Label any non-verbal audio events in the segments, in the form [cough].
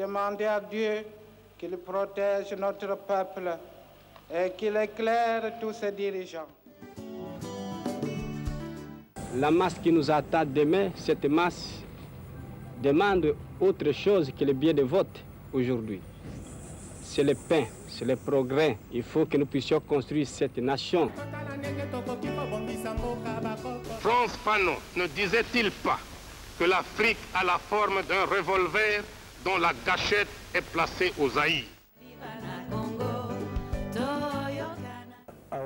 demander à Dieu qu'il protège notre peuple et qu'il éclaire tous ses dirigeants. La masse qui nous attend demain, cette masse demande autre chose que le bien de vote aujourd'hui. C'est le pain, c'est le progrès. Il faut que nous puissions construire cette nation. France Fanon ne disait-il pas que l'Afrique a la forme d'un revolver? Dont la gâchette est placée aux Zaïre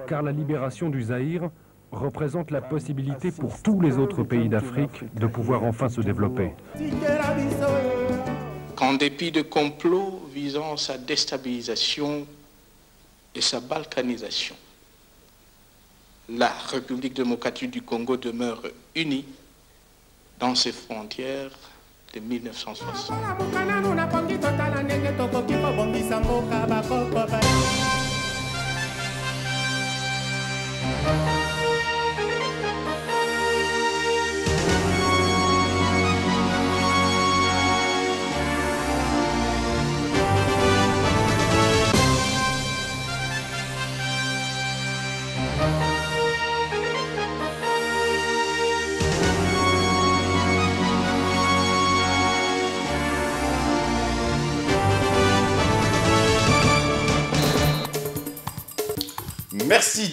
Car la libération du Zaïre représente la possibilité pour tous les autres pays d'Afrique de pouvoir enfin se développer. Qu'en dépit de complots visant sa déstabilisation et sa balkanisation, la République démocratique du Congo demeure unie dans ses frontières de 1960.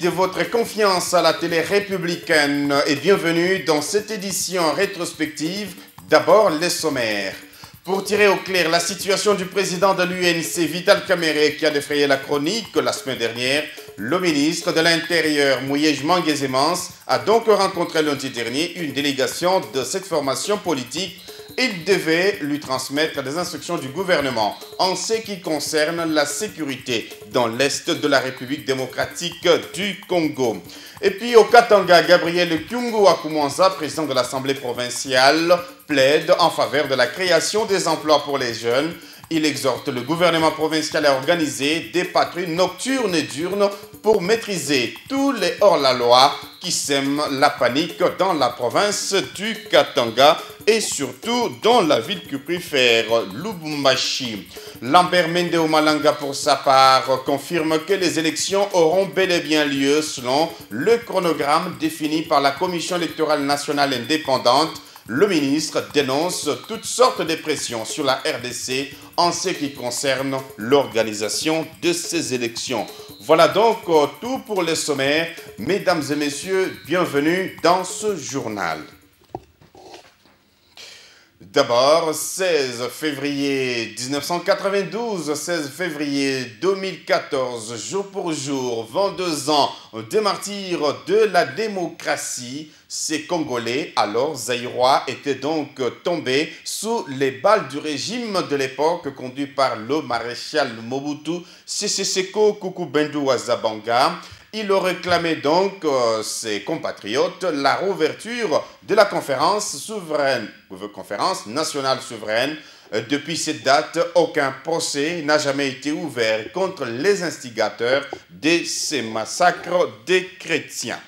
De votre confiance à la télé républicaine et bienvenue dans cette édition rétrospective. D'abord, les sommaires. Pour tirer au clair la situation du président de l'UNC, Vital Kamere, qui a défrayé la chronique la semaine dernière, le ministre de l'Intérieur, Mouyej Manguezemans, a donc rencontré lundi dernier une délégation de cette formation politique il devait lui transmettre des instructions du gouvernement en ce qui concerne la sécurité dans l'est de la République démocratique du Congo. Et puis au Katanga, Gabriel Kyungu Akumonza, président de l'Assemblée provinciale, plaide en faveur de la création des emplois pour les jeunes. Il exhorte le gouvernement provincial à organiser des patrouilles nocturnes et diurnes pour maîtriser tous les hors-la-loi qui sèment la panique dans la province du Katanga et surtout dans la ville que préfère Lubumbashi. Lambert Mende Malanga, pour sa part, confirme que les élections auront bel et bien lieu selon le chronogramme défini par la Commission électorale nationale indépendante. Le ministre dénonce toutes sortes de pressions sur la RDC en ce qui concerne l'organisation de ces élections. Voilà donc euh, tout pour les sommaires. Mesdames et messieurs, bienvenue dans ce journal. D'abord, 16 février 1992, 16 février 2014, jour pour jour, 22 ans des martyrs de la démocratie. Ces Congolais, alors zaïrois, étaient donc tombés sous les balles du régime de l'époque conduit par le maréchal Mobutu Sese Seko Wazabanga. Il réclamait donc, euh, ses compatriotes, la rouverture de la conférence souveraine, conférence nationale souveraine. Euh, depuis cette date, aucun procès n'a jamais été ouvert contre les instigateurs de ces massacres des chrétiens.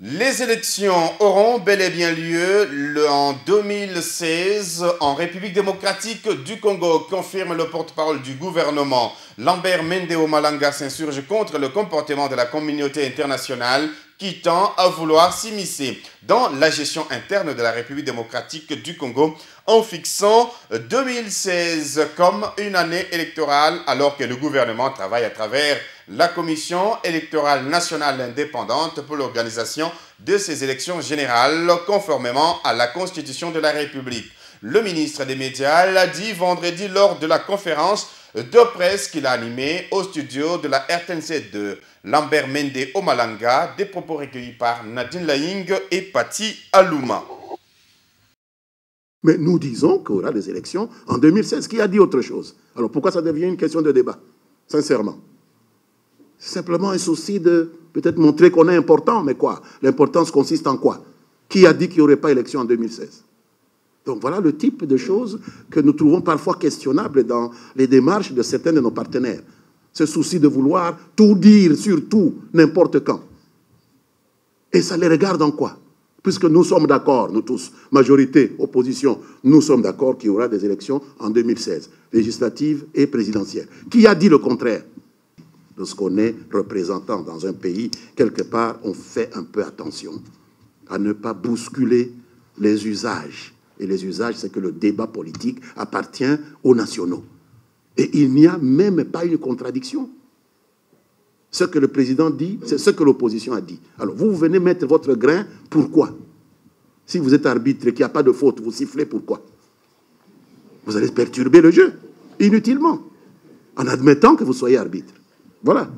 Les élections auront bel et bien lieu en 2016 en République démocratique du Congo, confirme le porte-parole du gouvernement. Lambert Mendeo Malanga s'insurge contre le comportement de la communauté internationale qui tend à vouloir s'immiscer dans la gestion interne de la République démocratique du Congo en fixant 2016 comme une année électorale alors que le gouvernement travaille à travers la Commission électorale nationale indépendante pour l'organisation de ces élections générales conformément à la Constitution de la République. Le ministre des Médias l'a dit vendredi lors de la conférence de presse qu'il a animée au studio de la RTNC de Lambert Mende Omalanga, des propos recueillis par Nadine Laing et Patti Alouma. Mais nous disons qu'il y aura des élections en 2016. Qui a dit autre chose? Alors pourquoi ça devient une question de débat? Sincèrement. Simplement un souci de peut-être montrer qu'on est important, mais quoi? L'importance consiste en quoi? Qui a dit qu'il n'y aurait pas élection en 2016 Donc voilà le type de choses que nous trouvons parfois questionnables dans les démarches de certains de nos partenaires. Ce souci de vouloir tout dire sur tout, n'importe quand. Et ça les regarde en quoi? Puisque nous sommes d'accord, nous tous, majorité, opposition, nous sommes d'accord qu'il y aura des élections en 2016, législatives et présidentielles. Qui a dit le contraire? Lorsqu'on est représentant dans un pays, quelque part, on fait un peu attention à ne pas bousculer les usages. Et les usages, c'est que le débat politique appartient aux nationaux. Et il n'y a même pas une contradiction. Ce que le président dit, c'est ce que l'opposition a dit. Alors, vous, venez mettre votre grain, pourquoi? Si vous êtes arbitre et qu'il n'y a pas de faute, vous sifflez, pourquoi? Vous allez perturber le jeu, inutilement, en admettant que vous soyez arbitre. Voilà.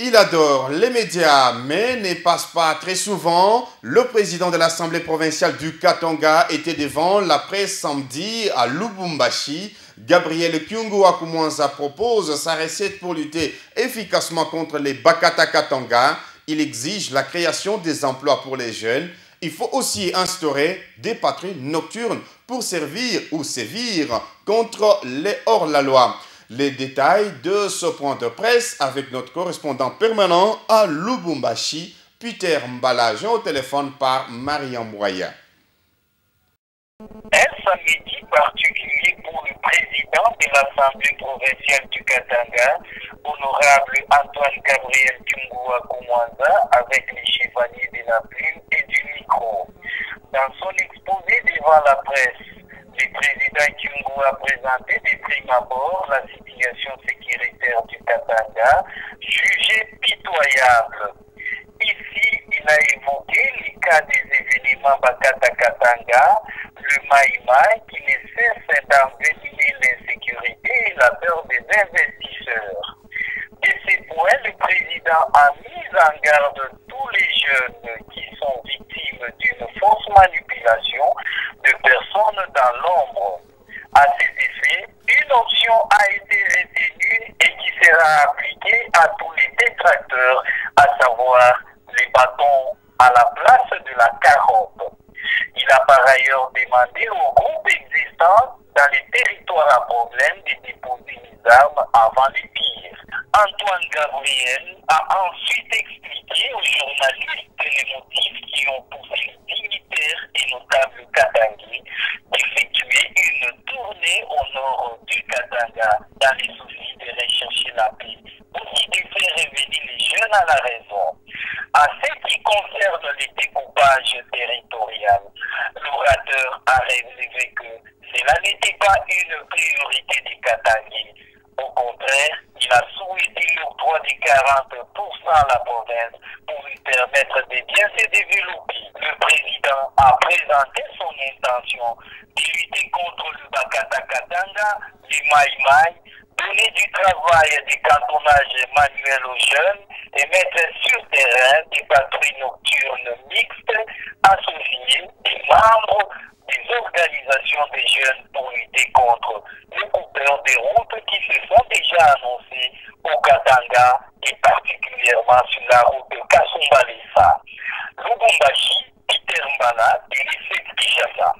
Il adore les médias, mais ne passe pas très souvent. Le président de l'Assemblée provinciale du Katanga était devant la presse samedi à Lubumbashi. Gabriel Kyungu Akumwanza propose sa recette pour lutter efficacement contre les Bakata Katanga. Il exige la création des emplois pour les jeunes. Il faut aussi instaurer des patrouilles nocturnes pour servir ou sévir contre les hors-la-loi. Les détails de ce point de presse avec notre correspondant permanent à Lubumbashi, Peter Mbalaje, au téléphone par Mariam Moya. Un samedi particulier pour le président de l'Assemblée provinciale du Katanga, honorable Antoine Gabriel Tungua Kumwanza, avec les chevaliers de la plume et du micro. Dans son exposé devant la presse, le président Kyungu a présenté des primes abord la situation sécuritaire du Katanga, jugée pitoyable. Ici, il a évoqué les cas des événements Bakata Katanga, le Maïmaï qui ne cesse d'envenimer l'insécurité et la peur des investisseurs. De ces points, le président a mis en garde tous les jeunes qui sont victimes d'une fausse manipulation de personnes dans l'ombre. À cet effet, une option a été retenue et qui sera appliquée à tous les détracteurs, à savoir les bâtons à la place de la carotte. Il a par ailleurs demandé aux groupes existants dans les territoires à problème de déposer les armes avant les pires. Antoine Gabriel a ensuite expliqué aux journalistes les motifs qui ont poussé les dignitaires et notables katangais d'effectuer une tournée au nord du Katanga dans les soucis de rechercher la paix, aussi de faire revenir les jeunes à la raison. À ce qui concerne les découpages territorial, l'orateur a relevé que cela n'était pas une priorité des Katangais. Au contraire, il a souhaité l'octroi de 40% à la province pour lui permettre de bien se développer. Le président a présenté son intention de lutter contre le Bakata Katanga, le Maïmaï, donner du travail et des cantonnages manuels aux jeunes et mettre sur terrain des patrouilles nocturnes mixtes associées des membres des organisations des jeunes pour lutter contre les coupeurs des routes qui se sont déjà annoncés au Katanga et particulièrement sur la route de Kasumbalesa. Lubumbashi, Peter Mbala, Télé Kinshasa.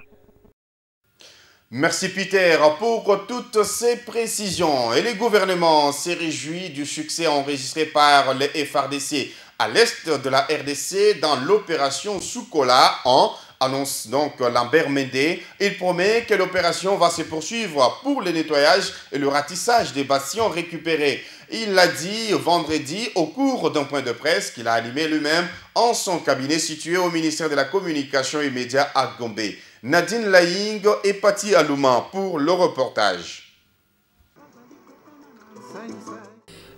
Merci Peter pour toutes ces précisions. Et le gouvernement s'est réjoui du succès enregistré par les FRDC à l'est de la RDC dans l'opération Soukola en annonce donc Lambert Mendé. Il promet que l'opération va se poursuivre pour le nettoyage et le ratissage des bâtiments récupérés. Il l'a dit vendredi au cours d'un point de presse qu'il a animé lui-même en son cabinet situé au ministère de la Communication et Médias à Gombe. Nadine Laing et Patti Alouma pour le reportage.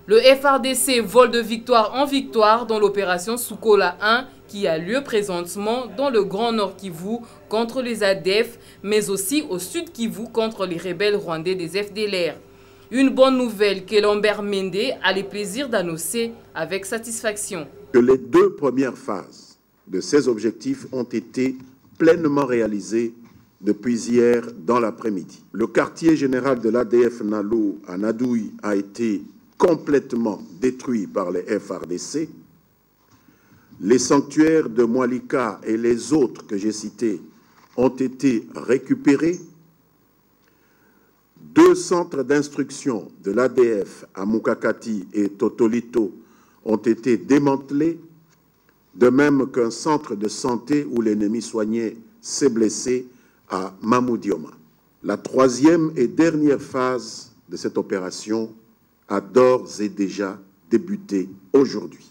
Le FRDC vole de victoire en victoire dans l'opération Soukola 1 qui a lieu présentement dans le Grand Nord Kivu contre les ADF, mais aussi au Sud Kivu contre les rebelles rwandais des FDLR. Une bonne nouvelle que Lambert Mende a le plaisir d'annoncer avec satisfaction. Que les deux premières phases de ces objectifs ont été pleinement réalisées depuis hier dans l'après-midi. Le quartier général de l'ADF Nalo à Nadouy a été complètement détruit par les FRDC. Les sanctuaires de Moalika et les autres que j'ai cités ont été récupérés. Deux centres d'instruction de l'ADF à Mukakati et Totolito ont été démantelés. de même qu'un centre de santé où l'ennemi soignait ses blessés à Mamoudioma. La troisième et dernière phase de cette opération a d'ores et déjà débuté aujourd'hui.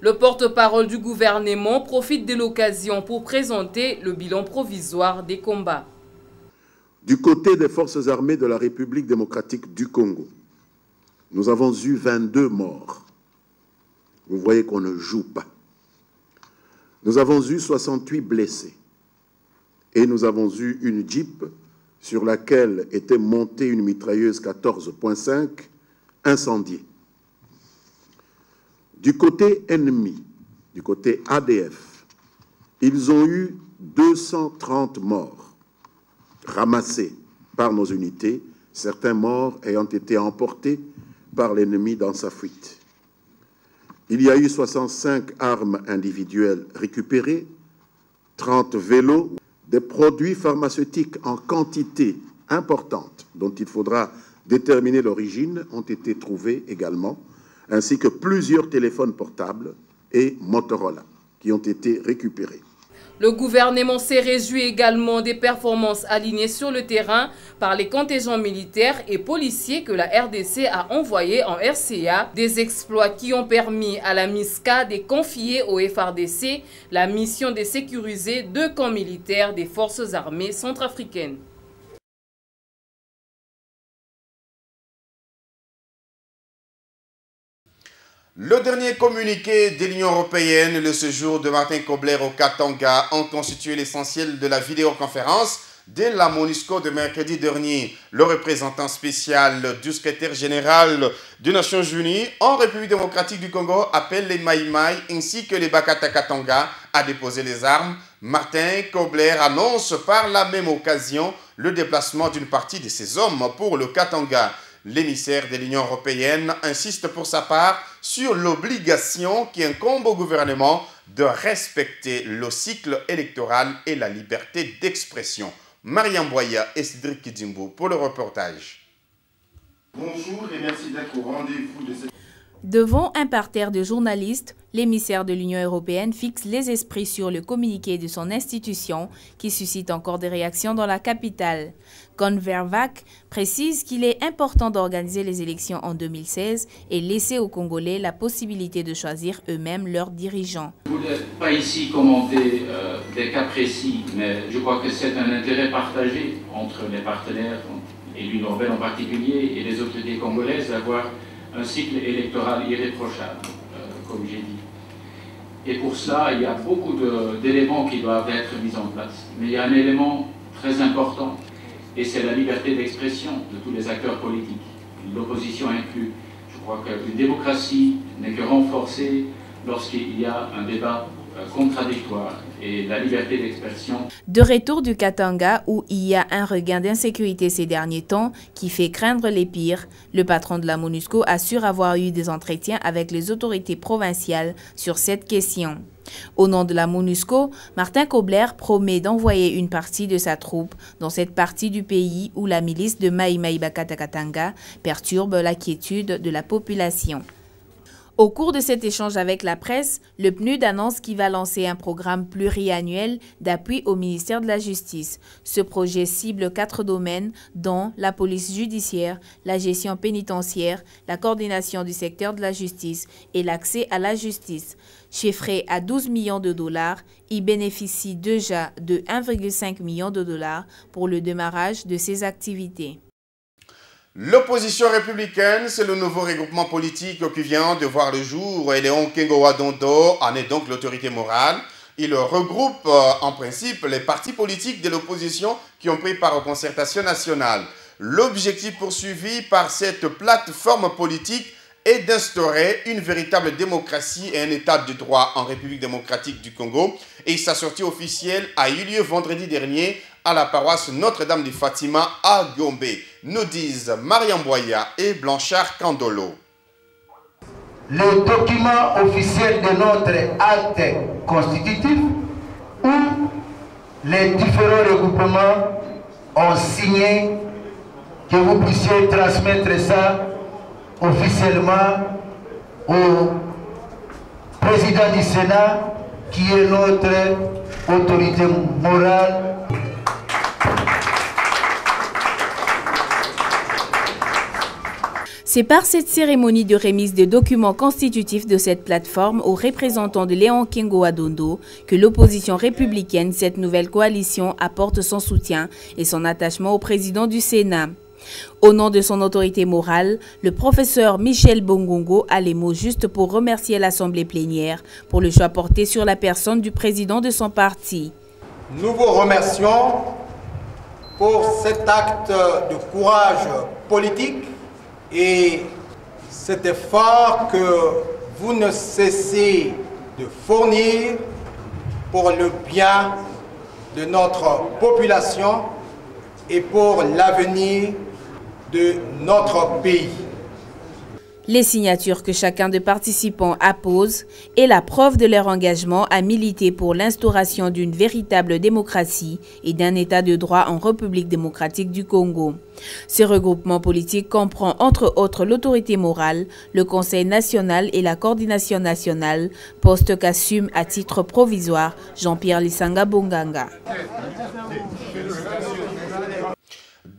Le porte-parole du gouvernement profite de l'occasion pour présenter le bilan provisoire des combats. Du côté des forces armées de la République démocratique du Congo, nous avons eu 22 morts. Vous voyez qu'on ne joue pas. Nous avons eu 68 blessés. Et nous avons eu une Jeep sur laquelle était montée une mitrailleuse 14.5 incendiée. Du côté ennemi, du côté ADF, ils ont eu 230 morts ramassés par nos unités, certains morts ayant été emportés par l'ennemi dans sa fuite. Il y a eu 65 armes individuelles récupérées, 30 vélos, des produits pharmaceutiques en quantité importante dont il faudra déterminer l'origine ont été trouvés également, ainsi que plusieurs téléphones portables et Motorola qui ont été récupérés. Le gouvernement s'est réjoui également des performances alignées sur le terrain par les contingents militaires et policiers que la RDC a envoyés en RCA, des exploits qui ont permis à la MISCA de confier au FRDC la mission de sécuriser deux camps militaires des forces armées centrafricaines. Le dernier communiqué de l'Union européenne, le séjour de Martin Kobler au Katanga, ont constitué l'essentiel de la vidéoconférence de la MONUSCO de mercredi dernier. Le représentant spécial du secrétaire général des Nations Unies en République démocratique du Congo appelle les Maïmaï ainsi que les Bakata Katanga à déposer les armes. Martin Kobler annonce par la même occasion le déplacement d'une partie de ses hommes pour le Katanga. L'émissaire de l'Union européenne insiste pour sa part sur l'obligation qui incombe au gouvernement de respecter le cycle électoral et la liberté d'expression. Mariam Boya et Cédric Kidimbo pour le reportage. Bonjour et merci d'être au rendez-vous de cette... Devant un parterre de journalistes, l'émissaire de l'Union européenne fixe les esprits sur le communiqué de son institution qui suscite encore des réactions dans la capitale. Convervac précise qu'il est important d'organiser les élections en 2016 et laisser aux Congolais la possibilité de choisir eux-mêmes leurs dirigeants. Je ne voulais pas ici commenter euh, des cas précis, mais je crois que c'est un intérêt partagé entre les partenaires et l'Union européenne en particulier et les autorités congolaises d'avoir un cycle électoral irréprochable, euh, comme j'ai dit. Et pour cela, il y a beaucoup d'éléments qui doivent être mis en place. Mais il y a un élément très important, et c'est la liberté d'expression de tous les acteurs politiques, l'opposition inclus. Je crois qu'une démocratie n'est que renforcée lorsqu'il y a un débat contradictoire et la liberté d'expression. De retour du Katanga, où il y a un regain d'insécurité ces derniers temps qui fait craindre les pires, le patron de la MONUSCO assure avoir eu des entretiens avec les autorités provinciales sur cette question. Au nom de la MONUSCO, Martin Kobler promet d'envoyer une partie de sa troupe dans cette partie du pays où la milice de Maï Bakatakatanga perturbe la quiétude de la population. Au cours de cet échange avec la presse, le PNUD annonce qu'il va lancer un programme pluriannuel d'appui au ministère de la Justice. Ce projet cible quatre domaines, dont la police judiciaire, la gestion pénitentiaire, la coordination du secteur de la justice et l'accès à la justice. Chiffré à 12 millions de dollars, il bénéficie déjà de 1,5 million de dollars pour le démarrage de ses activités. L'opposition républicaine, c'est le nouveau regroupement politique qui vient de voir le jour. Et Léon Kengo Wadondo en est donc l'autorité morale. Il regroupe euh, en principe les partis politiques de l'opposition qui ont pris part aux concertations nationales. L'objectif poursuivi par cette plateforme politique est d'instaurer une véritable démocratie et un état de droit en République démocratique du Congo. Et sa sortie officielle a eu lieu vendredi dernier à la paroisse Notre-Dame de Fatima à Gombe, nous disent Mariam Boya et Blanchard Candolo. Le document officiel de notre acte constitutif où les différents regroupements ont signé que vous puissiez transmettre ça officiellement au président du Sénat qui est notre autorité morale. C'est par cette cérémonie de remise des documents constitutifs de cette plateforme aux représentants de Léon Kingo Adondo que l'opposition républicaine, cette nouvelle coalition, apporte son soutien et son attachement au président du Sénat. Au nom de son autorité morale, le professeur Michel Bongongo a les mots justes pour remercier l'Assemblée plénière pour le choix porté sur la personne du président de son parti. Nous vous remercions pour cet acte de courage politique et cet effort que vous ne cessez de fournir pour le bien de notre population et pour l'avenir de notre pays. Les signatures que chacun des participants appose est la preuve de leur engagement à militer pour l'instauration d'une véritable démocratie et d'un état de droit en République démocratique du Congo. Ce regroupement politique comprend entre autres l'autorité morale, le Conseil national et la coordination nationale, poste qu'assume à titre provisoire Jean-Pierre Lissanga Bonganga.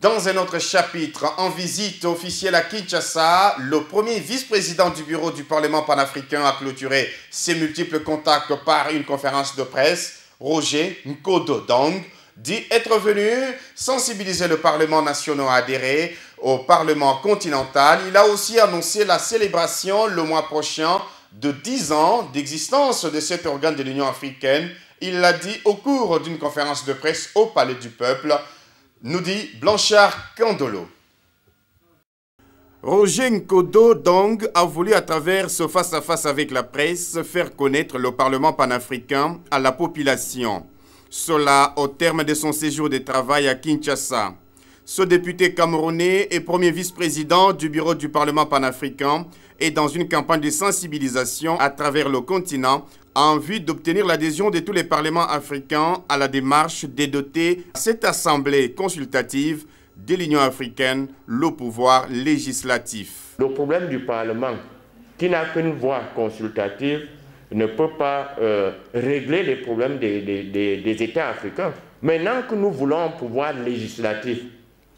Dans un autre chapitre, en visite officielle à Kinshasa, le premier vice-président du bureau du Parlement panafricain a clôturé ses multiples contacts par une conférence de presse. Roger Nkodo Dong dit être venu sensibiliser le Parlement national à adhérer au Parlement continental. Il a aussi annoncé la célébration le mois prochain de 10 ans d'existence de cet organe de l'Union africaine. Il l'a dit au cours d'une conférence de presse au Palais du Peuple nous dit Blanchard Candolo. Roger Nkodo Dong a voulu à travers ce face-à-face avec la presse faire connaître le Parlement panafricain à la population. Cela au terme de son séjour de travail à Kinshasa. Ce député camerounais et premier vice-président du bureau du Parlement panafricain est dans une campagne de sensibilisation à travers le continent en vue d'obtenir l'adhésion de tous les parlements africains à la démarche de doter cette assemblée consultative de l'Union africaine le pouvoir législatif. Le problème du Parlement, qui n'a qu'une voix consultative, ne peut pas euh, régler les problèmes des, États africains. Maintenant que nous voulons un pouvoir législatif,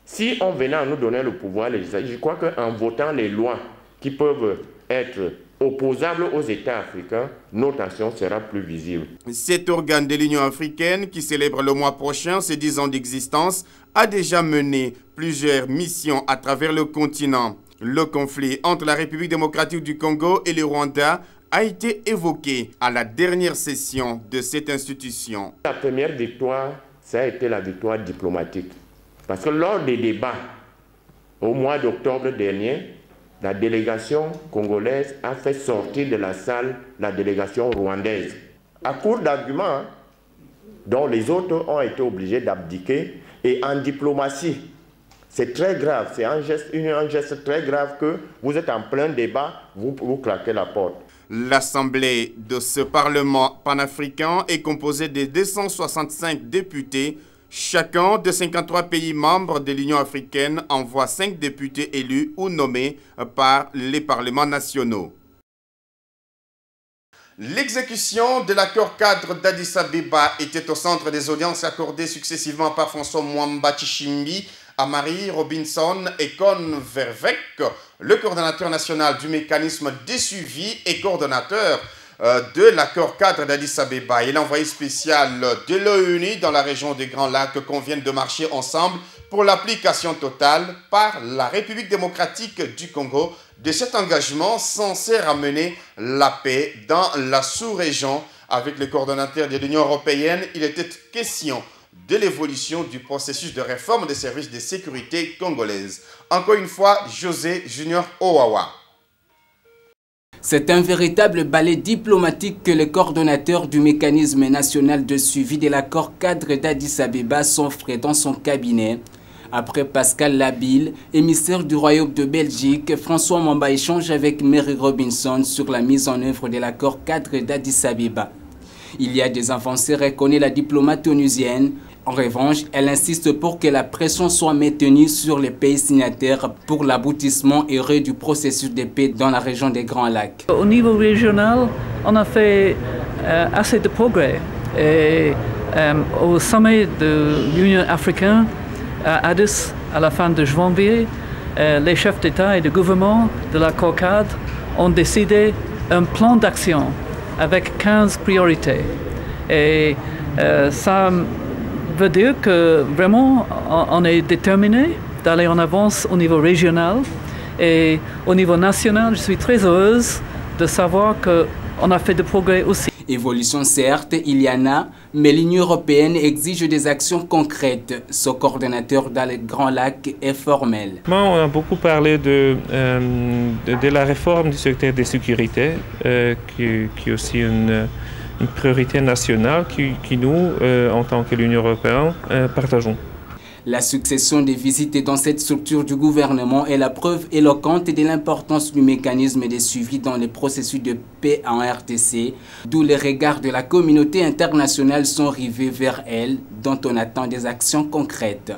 si on venait à nous donner le pouvoir législatif, je crois qu'en votant les lois qui peuvent être opposable aux États africains, notre action sera plus visible. Cet organe de l'Union africaine, qui célèbre le mois prochain ses 10 ans d'existence, a déjà mené plusieurs missions à travers le continent. Le conflit entre la République démocratique du Congo et le Rwanda a été évoqué à la dernière session de cette institution. La première victoire, ça a été la victoire diplomatique. Parce que lors des débats, au mois d'octobre dernier, la délégation congolaise a fait sortir de la salle la délégation rwandaise. À court d'arguments, dont les autres ont été obligés d'abdiquer. Et en diplomatie, c'est très grave, c'est un geste, un geste très grave que vous êtes en plein débat, vous, vous claquez la porte. L'Assemblée de ce Parlement panafricain est composée de 265 députés Chacun des 53 pays membres de l'Union africaine envoie 5 députés élus ou nommés par les parlements nationaux. L'exécution de l'accord cadre d'Addis Abeba était au centre des audiences accordées successivement par François Mwamba Chichimbi à Marie Robinson et Con Vervec, le coordonnateur national du mécanisme de suivi et coordonnateur de l'accord cadre d'Addis Abeba et l'envoyé spécial de l'ONU dans la région des Grands Lacs conviennent de marcher ensemble pour l'application totale par la République démocratique du Congo de cet engagement censé ramener la paix dans la sous-région. Avec le coordonnateur de l'Union européenne, il était question de l'évolution du processus de réforme des services de sécurité congolaises. Encore une fois, José Junior Owawa. C'est un véritable ballet diplomatique que le coordonnateur du mécanisme national de suivi de l'accord cadre d'Addis Abeba s'offre dans son cabinet. Après Pascal Labille, émissaire du Royaume de Belgique, François Mamba échange avec Mary Robinson sur la mise en œuvre de l'accord cadre d'Addis Abeba. Il y a des avancées, reconnaît la diplomate onusienne. En revanche, elle insiste pour que la pression soit maintenue sur les pays signataires pour l'aboutissement heureux du processus de paix dans la région des Grands Lacs. Au niveau régional, on a fait assez de progrès. Et au sommet de l'Union africaine à Addis, à la fin de janvier, les chefs d'État et de gouvernement de la COCAD ont décidé un plan d'action avec 15 priorités. Et ça veut dire que vraiment on est déterminé d'aller en avance au niveau régional et au niveau national. Je suis très heureuse de savoir qu'on a fait des progrès aussi. Évolution certes, il y en a, mais l'Union européenne exige des actions concrètes. Ce coordonnateur dans les Grands Lacs est formel. On a beaucoup parlé de, de, la réforme du secteur de sécurité, qui, qui, est aussi une, une priorité nationale qui, qui nous, en tant que l'Union européenne, partageons. La succession des visites dans cette structure du gouvernement est la preuve éloquente de l'importance du mécanisme de suivi dans les processus de paix en RTC, d'où les regards de la communauté internationale sont rivés vers elle, dont on attend des actions concrètes.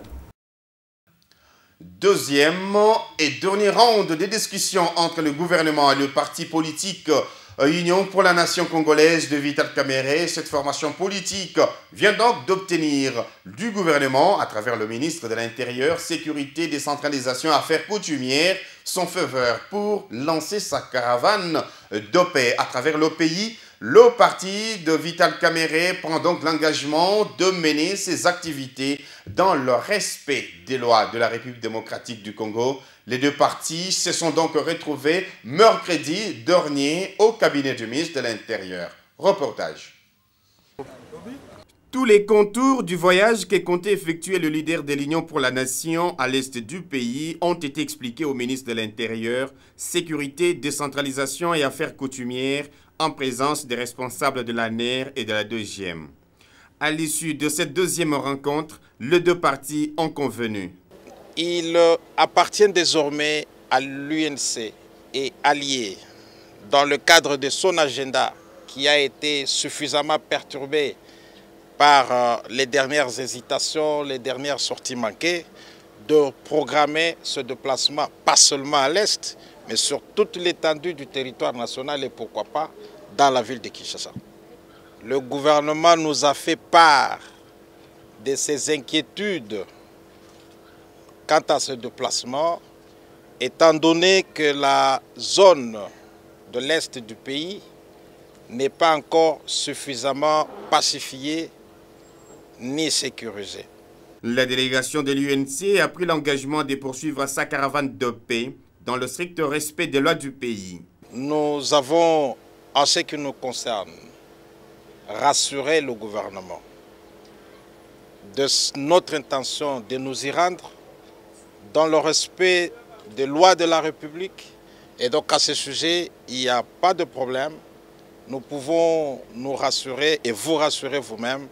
Deuxième et dernier round de discussions entre le gouvernement et le parti politique Union pour la nation congolaise de Vital Kamere. Cette formation politique vient donc d'obtenir du gouvernement, à travers le ministre de l'Intérieur, Sécurité, Décentralisation, Affaires coutumières, son faveur pour lancer sa caravane paix à travers le pays. Le parti de Vital Kamere prend donc l'engagement de mener ses activités dans le respect des lois de la République démocratique du Congo les deux parties se sont donc retrouvées mercredi dernier au cabinet du ministre de l'Intérieur. Reportage. Tous les contours du voyage que comptait effectuer le leader de l'Union pour la Nation à l'est du pays ont été expliqués au ministre de l'Intérieur, Sécurité, Décentralisation et Affaires coutumières en présence des responsables de la NER et de la deuxième. À l'issue de cette deuxième rencontre, les deux parties ont convenu il appartient désormais à l'UNC et alliés dans le cadre de son agenda qui a été suffisamment perturbé par les dernières hésitations, les dernières sorties manquées, de programmer ce déplacement, pas seulement à l'Est, mais sur toute l'étendue du territoire national et pourquoi pas dans la ville de Kinshasa. Le gouvernement nous a fait part de ses inquiétudes quant à ce déplacement, étant donné que la zone de l'Est du pays n'est pas encore suffisamment pacifiée ni sécurisée. La délégation de l'UNC a pris l'engagement de poursuivre sa caravane de paix dans le strict respect des lois du pays. Nous avons, en ce qui nous concerne, rassuré le gouvernement de notre intention de nous y rendre dans le respect des lois de la République. Et donc à ce sujet, il n'y a pas de problème. Nous pouvons nous rassurer et vous rassurer vous-même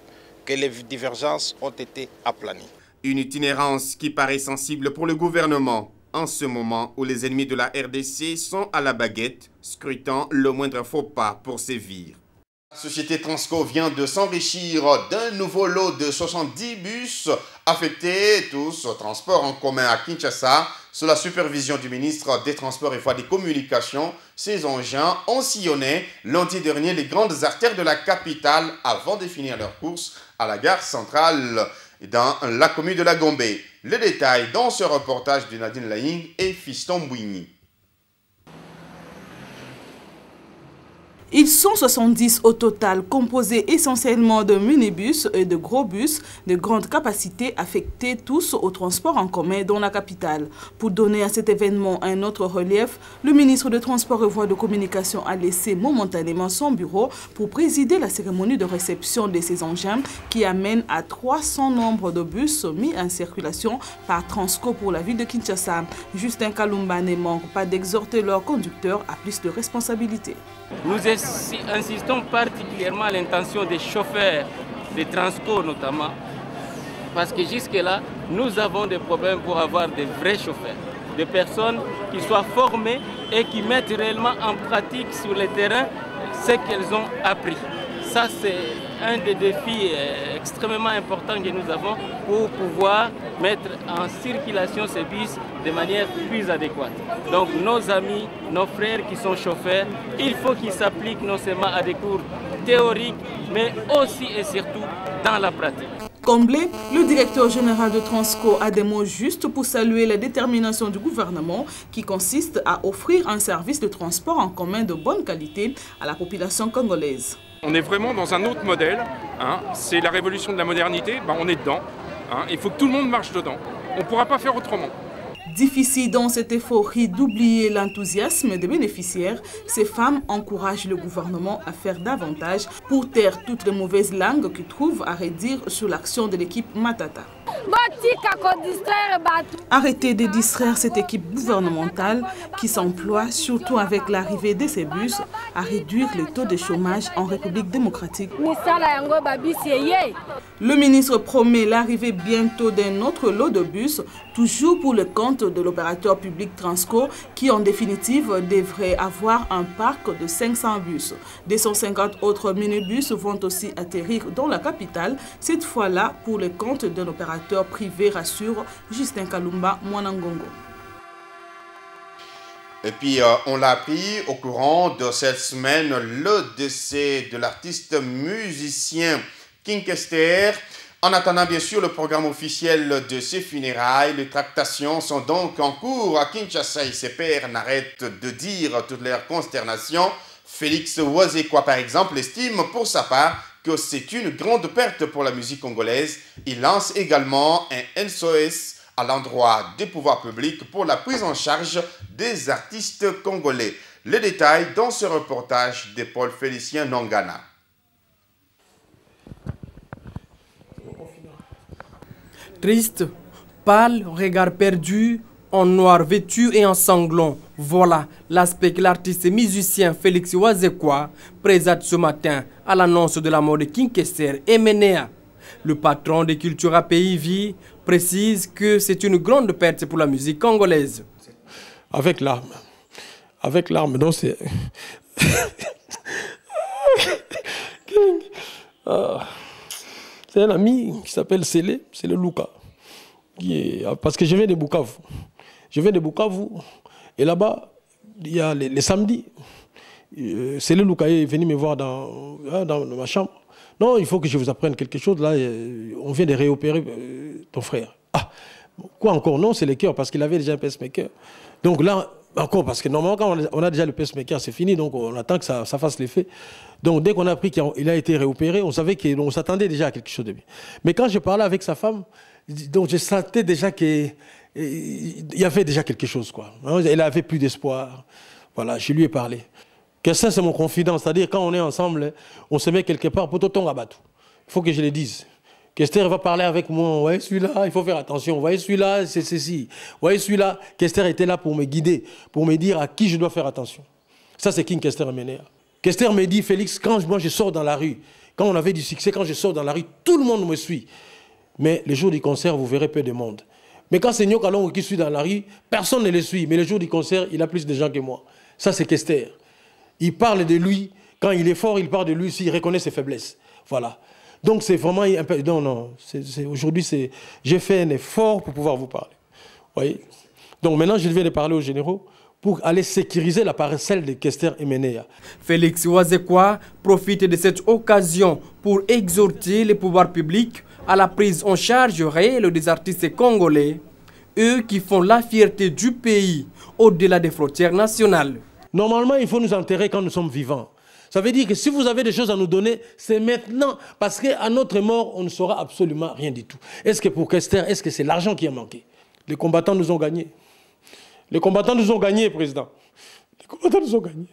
que les divergences ont été aplanies. Une itinérance qui paraît sensible pour le gouvernement en ce moment où les ennemis de la RDC sont à la baguette, scrutant le moindre faux pas pour sévir. La société Transco vient de s'enrichir d'un nouveau lot de 70 bus affectés tous au transport en commun à Kinshasa sous la supervision du ministre des Transports et des Communications. Ces engins ont sillonné lundi dernier les grandes artères de la capitale avant de finir leur course à la gare centrale dans la commune de la Gombe. Les détails dans ce reportage de Nadine Laing et Fiston Bouigny. Ils sont 70 au total, composés essentiellement de minibus et de gros bus de grande capacité affectés tous au transport en commun dans la capitale. Pour donner à cet événement un autre relief, le ministre de Transport et Voies de Communication a laissé momentanément son bureau pour présider la cérémonie de réception de ces engins qui amène à 300 nombres de bus mis en circulation par Transco pour la ville de Kinshasa. Justin Kalumba ne manque pas d'exhorter leurs conducteurs à plus de responsabilités. Insistons particulièrement à l'intention des chauffeurs, des transports notamment, parce que jusque-là, nous avons des problèmes pour avoir des vrais chauffeurs, des personnes qui soient formées et qui mettent réellement en pratique sur le terrain ce qu'elles ont appris. Ça, c'est un des défis euh, extrêmement importants que nous avons pour pouvoir mettre en circulation ces bus de manière plus adéquate. Donc nos amis, nos frères qui sont chauffeurs, il faut qu'ils s'appliquent non seulement à des cours théoriques, mais aussi et surtout dans la pratique. Comblé, le directeur général de Transco a des mots justes pour saluer la détermination du gouvernement qui consiste à offrir un service de transport en commun de bonne qualité à la population congolaise. On est vraiment dans un autre modèle, hein. c'est la révolution de la modernité, ben, on est dedans, hein. il faut que tout le monde marche dedans, on ne pourra pas faire autrement. Difficile dans cette euphorie d'oublier l'enthousiasme des bénéficiaires, ces femmes encouragent le gouvernement à faire davantage pour taire toutes les mauvaises langues qui trouvent à redire sur l'action de l'équipe Matata. Arrêtez de distraire cette équipe gouvernementale qui s'emploie, surtout avec l'arrivée de ces bus, à réduire le taux de chômage en République démocratique. Le ministre promet l'arrivée bientôt d'un autre lot de bus, toujours pour le compte de l'opérateur public Transco, qui en définitive devrait avoir un parc de 500 bus. 250 autres minibus vont aussi atterrir dans la capitale, cette fois-là pour le compte d'un opérateur privé, rassure Justin Kalumba Mwanangongo. Et puis, euh, on l'a appris au courant de cette semaine, le décès de l'artiste musicien King Kester. En attendant, bien sûr, le programme officiel de ses funérailles, les tractations sont donc en cours à Kinshasa et ses pères n'arrêtent de dire toute leur consternation. Félix Wazekwa, par exemple, estime pour sa part que c'est une grande perte pour la musique congolaise. Il lance également un SOS à l'endroit des pouvoirs publics pour la prise en charge des artistes congolais. Les détails dans ce reportage de Paul Félicien Nongana. Triste, pâle, regard perdu, en noir vêtu et en sanglant. Voilà l'aspect que l'artiste et musicien Félix Wazekwa présente ce matin à l'annonce de la mort de King Kester et Menea. Le patron de Cultura Pays précise que c'est une grande perte pour la musique congolaise. Avec l'arme. Avec l'arme, donc c'est... [laughs] Ah. C'est un ami qui s'appelle Sélé, c'est le Luka. Parce que je viens de Bukavu. Je viens de Bukavu. Et là-bas, il y a les, samedis. Euh, c'est le Luka est venu me voir dans, hein, dans, ma chambre. Non, il faut que je vous apprenne quelque chose. Là, euh, on vient de réopérer euh, ton frère. Ah, quoi encore? Non, c'est le cœur, parce qu'il avait déjà un pacemaker. Donc là, encore, parce que normalement, quand on a déjà le pacemaker, c'est fini, donc on attend que ça, ça fasse l'effet. Donc dès qu'on a appris qu'il a été réopéré, on savait qu'on s'attendait déjà à quelque chose de bien. Mais quand je parlais avec sa femme, donc je sentais déjà qu'il y avait déjà quelque chose. Quoi. Elle avait plus d'espoir. Voilà, je lui ai parlé. Que ça, c'est mon confident. C'est-à-dire, quand on est ensemble, on se met quelque part pour tout Il faut que je le dise. Kester va parler avec moi. Ouais, celui-là, il faut faire attention. Ouais, celui-là, c'est ceci. Ouais, celui-là. Kester était là pour me guider, pour me dire à qui je dois faire attention. Ça, c'est King Kester Menea. Kester me dit, Félix, quand moi je sors dans la rue, quand on avait du succès, quand je sors dans la rue, tout le monde me suit. Mais les jours du concert, vous verrez peu de monde. Mais quand c'est Nyokalongo qui suit dans la rue, personne ne le suit. Mais le jour du concert, il a plus de gens que moi. Ça, c'est Kester. Il parle de lui. Quand il est fort, il parle de lui aussi. Il reconnaît ses faiblesses. Voilà. Donc, c'est vraiment un peu... Non, non. Aujourd'hui, j'ai fait un effort pour pouvoir vous parler. Vous voyez? Donc, maintenant, je viens de parler aux généraux pour aller sécuriser la parcelle de Kester et Menea. Félix Ouazekwa profite de cette occasion pour exhorter les pouvoirs publics à la prise en charge réelle des artistes congolais, eux qui font la fierté du pays au-delà des frontières nationales. Normalement, il faut nous enterrer quand nous sommes vivants. Ça veut dire que si vous avez des choses à nous donner, c'est maintenant. Parce qu'à notre mort, on ne saura absolument rien du tout. Est-ce que pour Kester, est-ce que c'est l'argent qui a manqué? Les combattants nous ont gagné. Les combattants nous ont gagné, président. Les combattants nous ont gagné.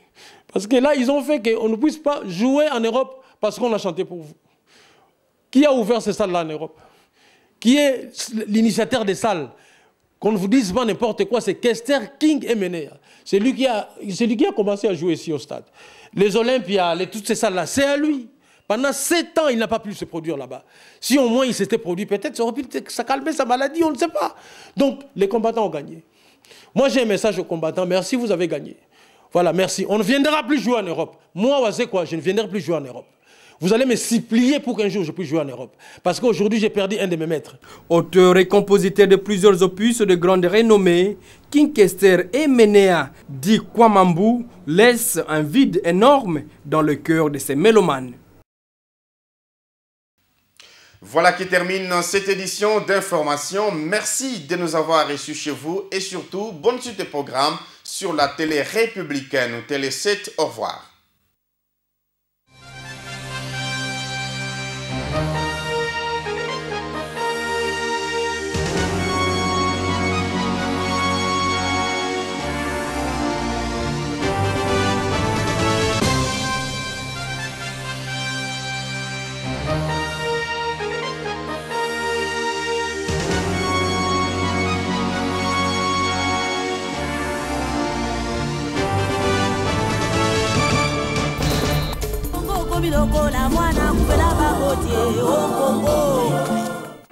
Parce que là, ils ont fait qu'on ne puisse pas jouer en Europe parce qu'on a chanté pour vous. Qui a ouvert ces salles-là en Europe? Qui est l'initiateur des salles? Qu'on ne vous dise pas n'importe quoi, c'est Kester King Emenea. C'est lui, qui a, commencé à jouer ici au stade. Les Olympias, les, toutes ces salles-là, c'est à lui. Pendant sept ans, il n'a pas pu se produire là-bas. Si au moins il s'était produit, peut-être ça aurait pu ça calmer sa maladie, on ne sait pas. Donc, les combattants ont gagné. Moi, j'ai un message aux combattants. Merci, vous avez gagné. Voilà, merci. On ne viendra plus jouer en Europe. Moi, quoi Je ne viendrai plus jouer en Europe. Vous allez me supplier pour qu'un jour je puisse jouer en Europe. Parce qu'aujourd'hui, j'ai perdu un de mes maîtres. Auteur et compositeur de plusieurs opus de grande renommée, King Kester et Menea dit Kwamambu laisse un vide énorme dans le cœur de ses mélomanes. Voilà qui termine cette édition d'information. Merci de nous avoir reçus chez vous et surtout, bonne suite de programme sur la télé républicaine ou télé 7. Au revoir.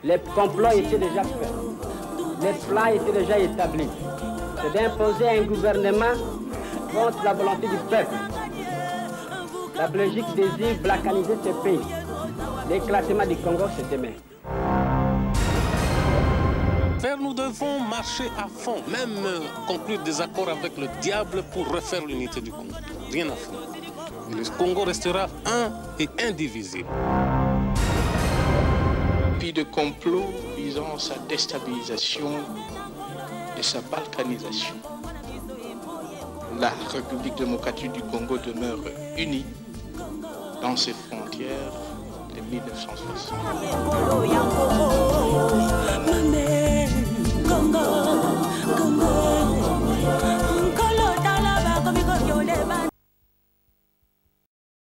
Les complots étaient déjà faits. Les plans étaient déjà établis. C'est d'imposer un gouvernement contre la volonté du peuple. La Belgique désire blacaniser ce pays. L'éclatement du Congo, c'est demain. Faire, nous devons marcher à fond, même euh, conclure des accords avec le diable pour refaire l'unité du Congo. Rien à faire. Le Congo restera un et indivisible. Puis de complot visant sa déstabilisation et sa balkanisation. La République démocratique du Congo demeure unie dans ses frontières de 1960.